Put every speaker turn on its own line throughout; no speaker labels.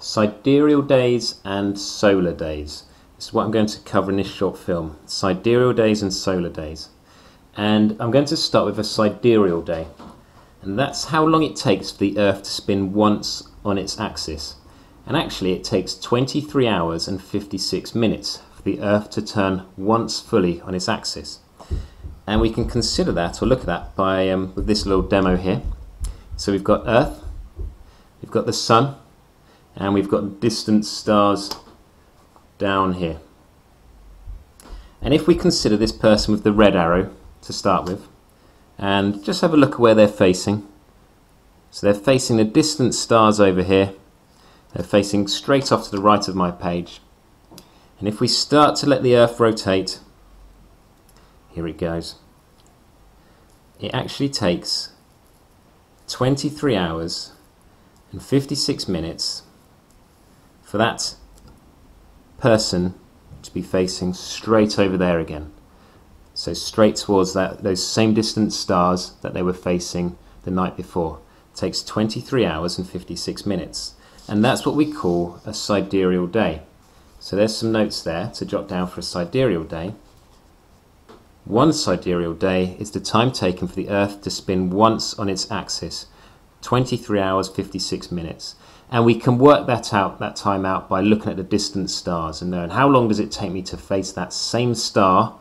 sidereal days and solar days. This is what I'm going to cover in this short film. Sidereal days and solar days. And I'm going to start with a sidereal day. And that's how long it takes for the Earth to spin once on its axis. And actually it takes 23 hours and 56 minutes for the Earth to turn once fully on its axis. And we can consider that or look at that by um, with this little demo here. So we've got Earth, we've got the Sun, and we've got distant stars down here. And if we consider this person with the red arrow to start with, and just have a look at where they're facing. So they're facing the distant stars over here. They're facing straight off to the right of my page. And if we start to let the Earth rotate, here it goes. It actually takes 23 hours and 56 minutes for that person to be facing straight over there again. So straight towards that those same distant stars that they were facing the night before. It takes 23 hours and 56 minutes. And that's what we call a sidereal day. So there's some notes there to jot down for a sidereal day. One sidereal day is the time taken for the Earth to spin once on its axis, 23 hours 56 minutes. And we can work that out, that time out, by looking at the distant stars and knowing how long does it take me to face that same star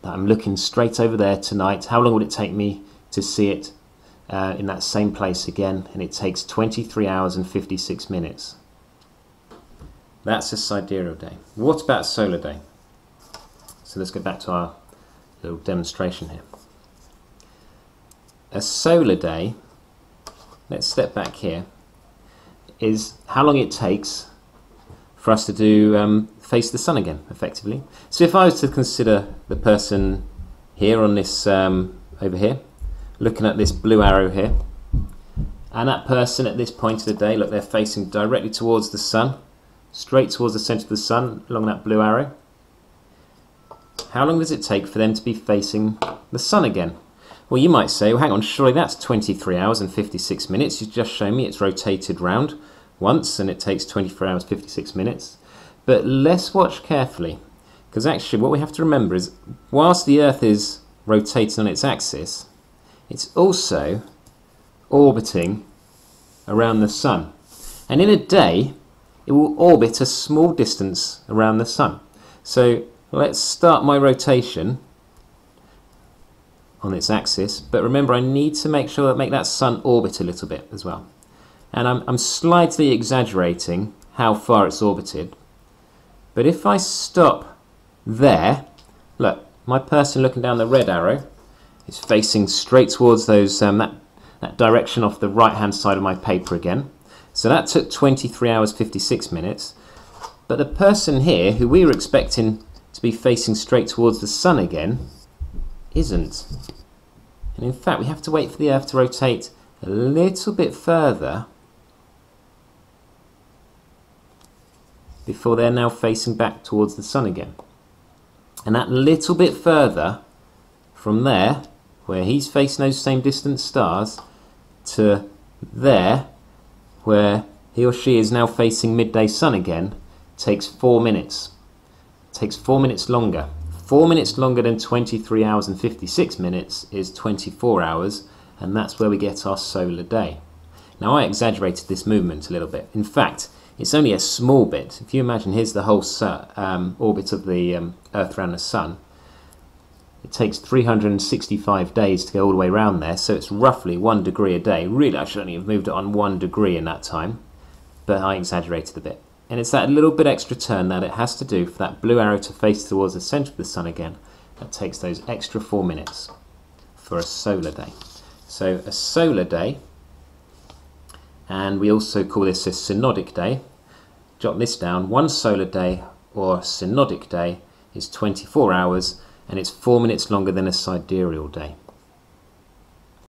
that I'm looking straight over there tonight. How long would it take me to see it uh, in that same place again? And it takes 23 hours and 56 minutes. That's a sidereal day. What about solar day? So let's get back to our little demonstration here. A solar day, let's step back here, is how long it takes for us to do um, face the sun again, effectively. So if I was to consider the person here on this, um, over here, looking at this blue arrow here, and that person at this point of the day, look, they're facing directly towards the sun, straight towards the centre of the sun along that blue arrow. How long does it take for them to be facing the sun again? Well, you might say, well, hang on, surely that's 23 hours and 56 minutes. You've just shown me it's rotated round once and it takes 24 hours 56 minutes. But let's watch carefully, because actually what we have to remember is whilst the Earth is rotating on its axis, it's also orbiting around the Sun. And in a day, it will orbit a small distance around the Sun. So let's start my rotation on its axis, but remember I need to make sure that make that sun orbit a little bit as well. And I'm, I'm slightly exaggerating how far it's orbited, but if I stop there, look, my person looking down the red arrow is facing straight towards those um, that, that direction off the right hand side of my paper again. So that took 23 hours 56 minutes. But the person here, who we were expecting to be facing straight towards the sun again, isn't. And in fact, we have to wait for the Earth to rotate a little bit further before they're now facing back towards the sun again. And that little bit further from there, where he's facing those same distant stars, to there, where he or she is now facing midday sun again, takes four minutes. It takes four minutes longer. Four minutes longer than 23 hours and 56 minutes is 24 hours, and that's where we get our solar day. Now, I exaggerated this movement a little bit. In fact, it's only a small bit. If you imagine, here's the whole um, orbit of the um, Earth around the Sun. It takes 365 days to go all the way around there, so it's roughly one degree a day. Really, I should only have moved it on one degree in that time, but I exaggerated a bit. And it's that little bit extra turn that it has to do for that blue arrow to face towards the centre of the sun again that takes those extra four minutes for a solar day. So a solar day, and we also call this a synodic day. Jot this down, one solar day or synodic day is 24 hours and it's four minutes longer than a sidereal day.